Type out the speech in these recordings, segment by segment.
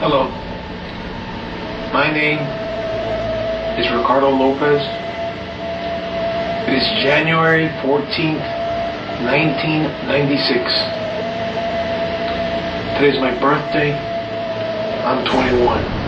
Hello. My name is Ricardo Lopez. It is January 14th, 1996. Today's my birthday. I'm 21.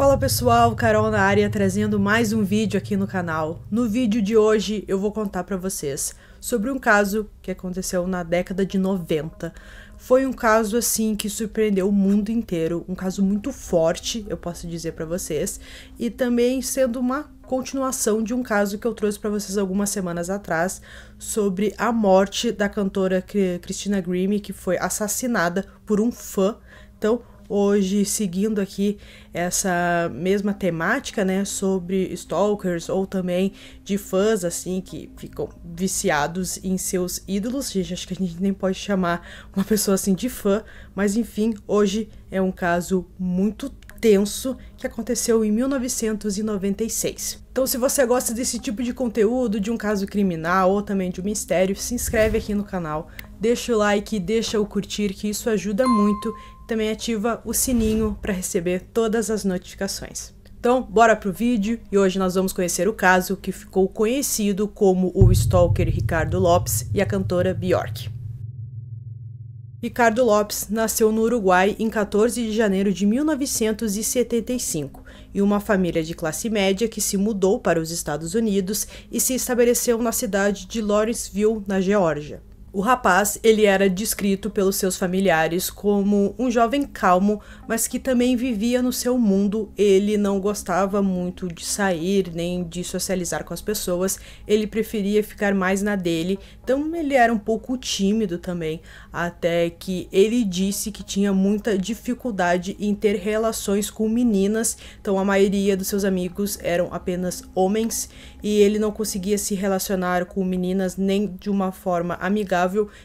Fala pessoal, Carol na área trazendo mais um vídeo aqui no canal. No vídeo de hoje eu vou contar para vocês sobre um caso que aconteceu na década de 90. Foi um caso assim que surpreendeu o mundo inteiro, um caso muito forte, eu posso dizer para vocês, e também sendo uma continuação de um caso que eu trouxe para vocês algumas semanas atrás sobre a morte da cantora Christina Grimmie que foi assassinada por um fã. Então, hoje seguindo aqui essa mesma temática, né, sobre stalkers ou também de fãs assim que ficam viciados em seus ídolos. Gente, acho que a gente nem pode chamar uma pessoa assim de fã, mas enfim, hoje é um caso muito tenso que aconteceu em 1996. Então, se você gosta desse tipo de conteúdo, de um caso criminal ou também de um mistério, se inscreve aqui no canal, deixa o like, deixa o curtir, que isso ajuda muito. Também ativa o sininho para receber todas as notificações. Então, bora pro vídeo e hoje nós vamos conhecer o caso que ficou conhecido como o stalker Ricardo Lopes e a cantora Bjork. Ricardo Lopes nasceu no Uruguai em 14 de janeiro de 1975, em uma família de classe média que se mudou para os Estados Unidos e se estabeleceu na cidade de Lawrenceville, na Geórgia. O rapaz, ele era descrito pelos seus familiares como um jovem calmo, mas que também vivia no seu mundo. Ele não gostava muito de sair nem de socializar com as pessoas. Ele preferia ficar mais na dele. Então ele era um pouco tímido também, até que ele disse que tinha muita dificuldade em ter relações com meninas. Então a maioria dos seus amigos eram apenas homens e ele não conseguia se relacionar com meninas nem de uma forma amigável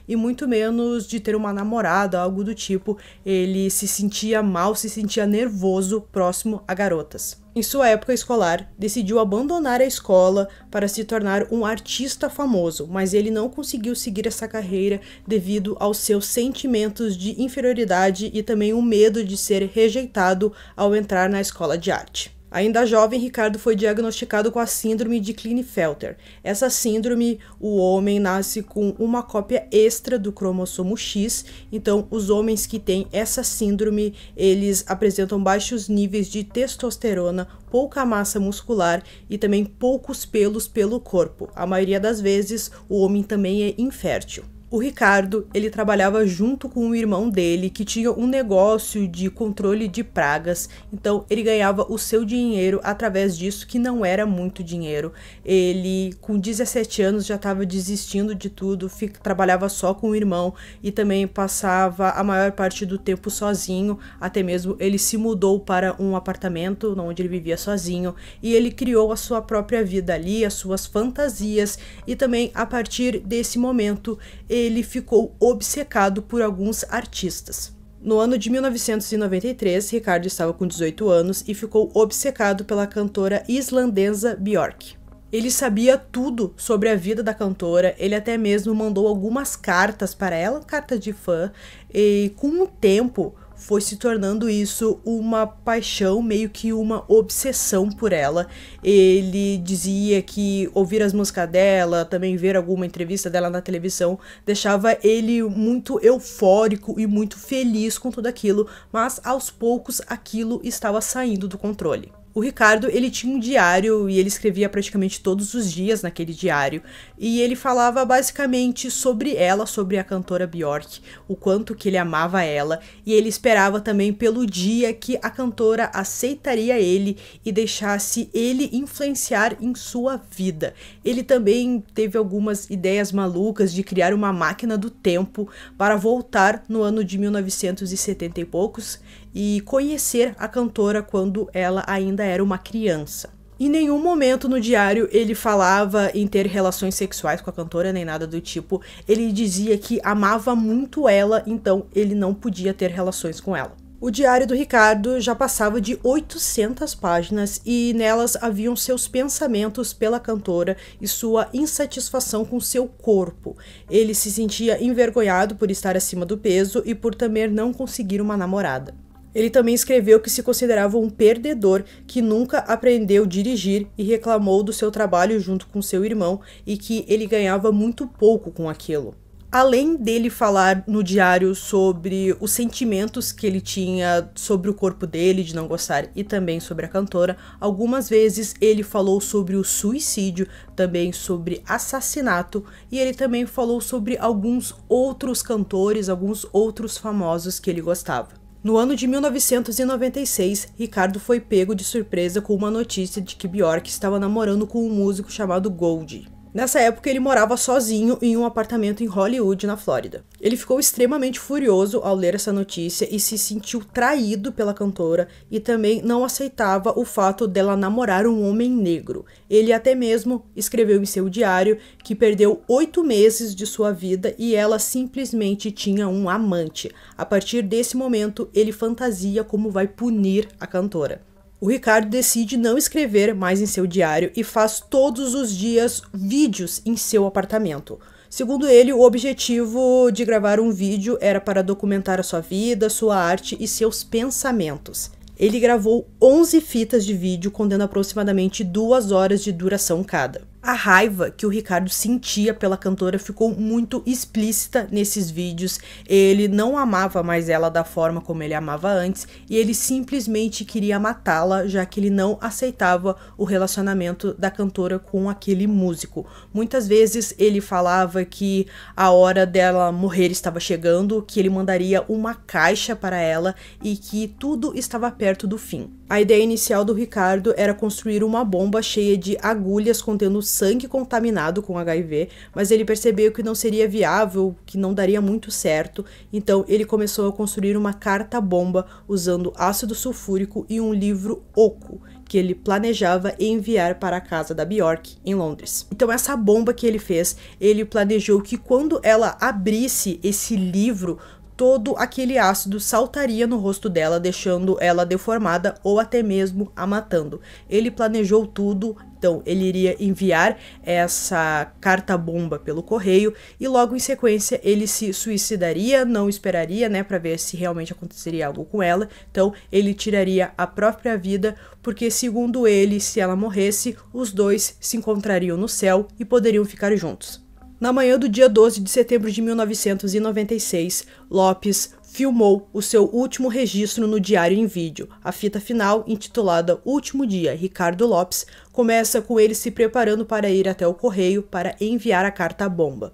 e muito menos de ter uma namorada, algo do tipo. Ele se sentia mal, se sentia nervoso próximo a garotas. Em sua época escolar, decidiu abandonar a escola para se tornar um artista famoso, mas ele não conseguiu seguir essa carreira devido aos seus sentimentos de inferioridade e também o medo de ser rejeitado ao entrar na escola de arte. Ainda jovem, Ricardo foi diagnosticado com a síndrome de Klinefelter. Essa síndrome, o homem nasce com uma cópia extra do cromossomo X, então os homens que têm essa síndrome, eles apresentam baixos níveis de testosterona, pouca massa muscular e também poucos pelos pelo corpo. A maioria das vezes, o homem também é infértil. O Ricardo, ele trabalhava junto com o irmão dele, que tinha um negócio de controle de pragas, então ele ganhava o seu dinheiro através disso, que não era muito dinheiro. Ele, com 17 anos, já estava desistindo de tudo, fica, trabalhava só com o irmão e também passava a maior parte do tempo sozinho, até mesmo ele se mudou para um apartamento onde ele vivia sozinho e ele criou a sua própria vida ali, as suas fantasias. E também a partir desse momento ele ficou obcecado por alguns artistas. No ano de 1993, Ricardo estava com 18 anos e ficou obcecado pela cantora islandesa Björk. Ele sabia tudo sobre a vida da cantora, ele até mesmo mandou algumas cartas para ela, carta de fã, e com o tempo foi se tornando isso uma paixão, meio que uma obsessão por ela. Ele dizia que ouvir as músicas dela, também ver alguma entrevista dela na televisão, deixava ele muito eufórico e muito feliz com tudo aquilo, mas aos poucos aquilo estava saindo do controle. O Ricardo, ele tinha um diário e ele escrevia praticamente todos os dias naquele diário. E ele falava basicamente sobre ela, sobre a cantora Bjork, o quanto que ele amava ela, e ele esperava também pelo dia que a cantora aceitaria ele e deixasse ele influenciar em sua vida. Ele também teve algumas ideias malucas de criar uma máquina do tempo para voltar no ano de 1970 e poucos e conhecer a cantora quando ela ainda era uma criança. Em nenhum momento no diário ele falava em ter relações sexuais com a cantora, nem nada do tipo. Ele dizia que amava muito ela, então ele não podia ter relações com ela. O diário do Ricardo já passava de 800 páginas e nelas haviam seus pensamentos pela cantora e sua insatisfação com seu corpo. Ele se sentia envergonhado por estar acima do peso e por também não conseguir uma namorada. Ele também escreveu que se considerava um perdedor que nunca aprendeu dirigir e reclamou do seu trabalho junto com seu irmão e que ele ganhava muito pouco com aquilo além dele falar no diário sobre os sentimentos que ele tinha sobre o corpo dele, de não gostar, e também sobre a cantora, algumas vezes ele falou sobre o suicídio, também sobre assassinato, e ele também falou sobre alguns outros cantores, alguns outros famosos que ele gostava. No ano de 1996, Ricardo foi pego de surpresa com uma notícia de que Bjork estava namorando com um músico chamado Goldie. Nessa época, ele morava sozinho em um apartamento em Hollywood, na Flórida. Ele ficou extremamente furioso ao ler essa notícia e se sentiu traído pela cantora e também não aceitava o fato dela namorar um homem negro. Ele até mesmo escreveu em seu diário que perdeu oito meses de sua vida e ela simplesmente tinha um amante. A partir desse momento, ele fantasia como vai punir a cantora. O Ricardo decide não escrever mais em seu diário e faz todos os dias vídeos em seu apartamento. Segundo ele, o objetivo de gravar um vídeo era para documentar a sua vida, sua arte e seus pensamentos. Ele gravou 11 fitas de vídeo contendo aproximadamente duas horas de duração cada. A raiva que o Ricardo sentia pela cantora ficou muito explícita nesses vídeos. Ele não amava mais ela da forma como ele amava antes e ele simplesmente queria matá-la, já que ele não aceitava o relacionamento da cantora com aquele músico. Muitas vezes ele falava que a hora dela morrer estava chegando, que ele mandaria uma caixa para ela e que tudo estava perto do fim. A ideia inicial do Ricardo era construir uma bomba cheia de agulhas contendo sangue contaminado com HIV, mas ele percebeu que não seria viável, que não daria muito certo, então ele começou a construir uma carta-bomba usando ácido sulfúrico e um livro oco que ele planejava enviar para a casa da Bjork em Londres. Então essa bomba que ele fez, ele planejou que quando ela abrisse esse livro, todo aquele ácido saltaria no rosto dela, deixando ela deformada ou até mesmo a matando. Ele planejou tudo, então ele iria enviar essa carta bomba pelo correio e logo em sequência ele se suicidaria, não esperaria, né, para ver se realmente aconteceria algo com ela. Então ele tiraria a própria vida, porque segundo ele, se ela morresse, os dois se encontrariam no céu e poderiam ficar juntos. Na manhã do dia 12 de setembro de 1996, Lopes filmou o seu último registro no diário em vídeo. A fita final, intitulada Último Dia, Ricardo Lopes, começa com ele se preparando para ir até o correio para enviar a carta bomba.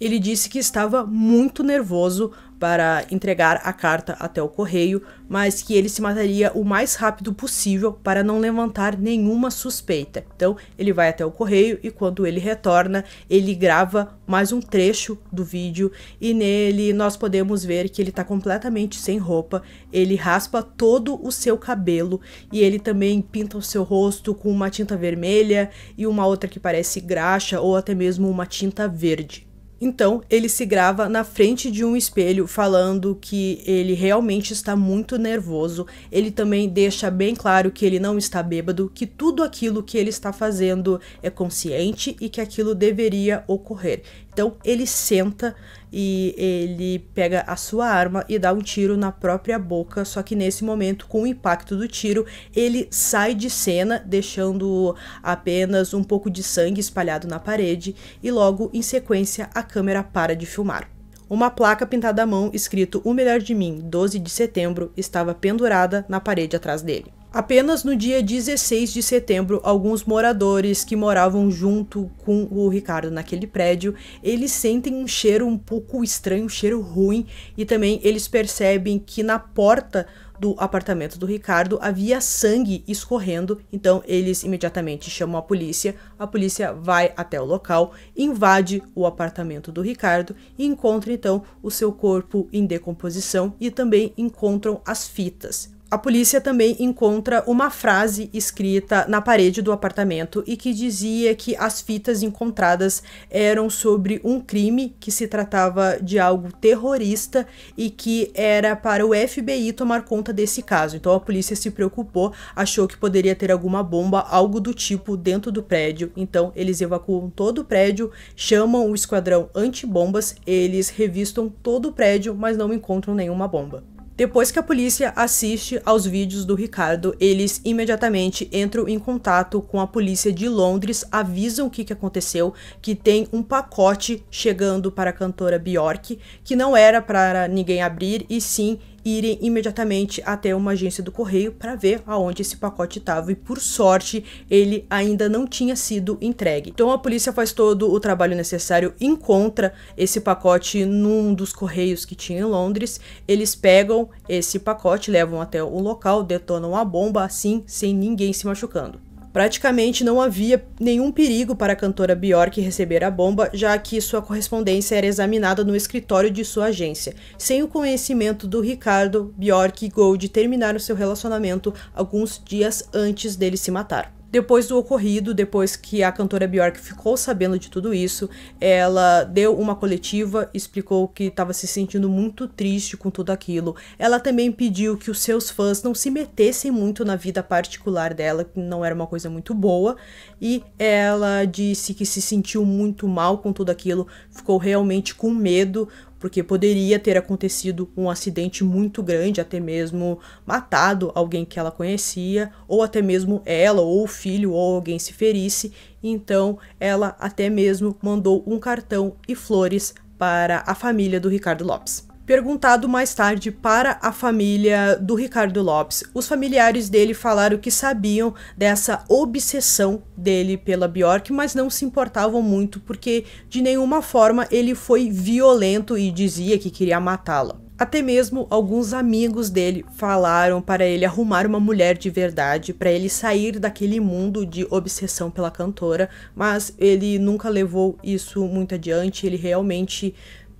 Ele disse que estava muito nervoso para entregar a carta até o correio, mas que ele se mataria o mais rápido possível para não levantar nenhuma suspeita. Então, ele vai até o correio e quando ele retorna, ele grava mais um trecho do vídeo e nele nós podemos ver que ele está completamente sem roupa, ele raspa todo o seu cabelo e ele também pinta o seu rosto com uma tinta vermelha e uma outra que parece graxa ou até mesmo uma tinta verde. Então, ele se grava na frente de um espelho falando que ele realmente está muito nervoso. Ele também deixa bem claro que ele não está bêbado, que tudo aquilo que ele está fazendo é consciente e que aquilo deveria ocorrer. Então, ele senta e ele pega a sua arma e dá um tiro na própria boca, só que nesse momento, com o impacto do tiro, ele sai de cena, deixando apenas um pouco de sangue espalhado na parede, e logo em sequência a câmera para de filmar. Uma placa pintada à mão escrito O Melhor de Mim, 12 de setembro, estava pendurada na parede atrás dele. Apenas no dia 16 de setembro, alguns moradores que moravam junto com o Ricardo naquele prédio, eles sentem um cheiro um pouco estranho, um cheiro ruim, e também eles percebem que na porta do apartamento do Ricardo havia sangue escorrendo, então eles imediatamente chamam a polícia. A polícia vai até o local, invade o apartamento do Ricardo e encontra então o seu corpo em decomposição e também encontram as fitas A polícia também encontra uma frase escrita na parede do apartamento e que dizia que as fitas encontradas eram sobre um crime que se tratava de algo terrorista e que era para o FBI tomar conta desse caso. Então a polícia se preocupou, achou que poderia ter alguma bomba, algo do tipo dentro do prédio. Então eles evacuam todo o prédio, chamam o esquadrão antibombas, eles revistam todo o prédio, mas não encontram nenhuma bomba. Depois que a polícia assiste aos vídeos do Ricardo, eles imediatamente entram em contato com a polícia de Londres, avisam o que, que aconteceu, que tem um pacote chegando para a cantora Bjork, que não era para ninguém abrir, e sim irem imediatamente até uma agência do correio para ver aonde esse pacote estava e por sorte ele ainda não tinha sido entregue. Então a polícia faz todo o trabalho necessário, encontra esse pacote num dos correios que tinha em Londres, eles pegam esse pacote, levam até o local, detonam a bomba assim, sem ninguém se machucando. Praticamente não havia nenhum perigo para a cantora Bjork receber a bomba, já que sua correspondência era examinada no escritório de sua agência. Sem o conhecimento do Ricardo, Bjork e Gold terminaram seu relacionamento alguns dias antes dele se matar. Depois do ocorrido, depois que a cantora Bjork ficou sabendo de tudo isso, ela deu uma coletiva, explicou que estava se sentindo muito triste com tudo aquilo. Ela também pediu que os seus fãs não se metessem muito na vida particular dela, que não era uma coisa muito boa, e ela disse que se sentiu muito mal com tudo aquilo, ficou realmente com medo, porque poderia ter acontecido um acidente muito grande, até mesmo matado alguém que ela conhecia, ou até mesmo ela, ou o filho, ou alguém se ferisse. Então, ela até mesmo mandou um cartão e flores para a família do Ricardo Lopes perguntado mais tarde para a família do Ricardo Lopes. Os familiares dele falaram que sabiam dessa obsessão dele pela Bjork, mas não se importavam muito porque de nenhuma forma ele foi violento e dizia que queria matá-la. Até mesmo alguns amigos dele falaram para ele arrumar uma mulher de verdade, para ele sair daquele mundo de obsessão pela cantora, mas ele nunca levou isso muito adiante, ele realmente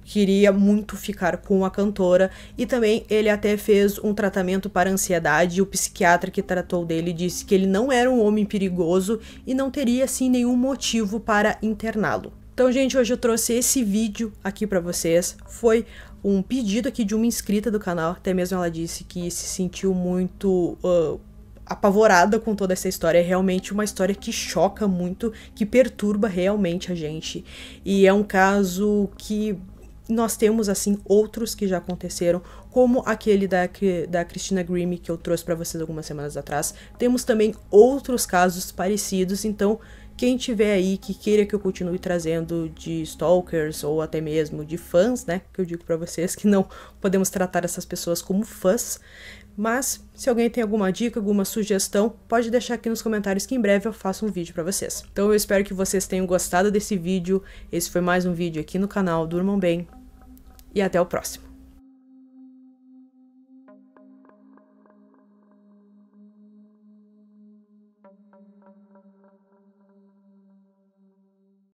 queria muito ficar com a cantora e também ele até fez um tratamento para ansiedade. E o psiquiatra que tratou dele disse que ele não era um homem perigoso e não teria assim nenhum motivo para interná-lo. Então, gente, hoje eu trouxe esse vídeo aqui para vocês. Foi um pedido aqui de uma inscrita do canal, até mesmo ela disse que se sentiu muito uh, apavorada com toda essa história. É realmente uma história que choca muito, que perturba realmente a gente. E é um caso que nós temos assim outros que já aconteceram, como aquele da, da Christina Grimm que eu trouxe para vocês algumas semanas atrás. Temos também outros casos parecidos, então quem tiver aí que queira que eu continue trazendo de stalkers ou até mesmo de fãs, né, que eu digo para vocês que não podemos tratar essas pessoas como fãs, mas se alguém tem alguma dica, alguma sugestão, pode deixar aqui nos comentários que em breve eu faço um vídeo para vocês. Então eu espero que vocês tenham gostado desse vídeo. Esse foi mais um vídeo aqui no canal. Durmam bem e até o próximo.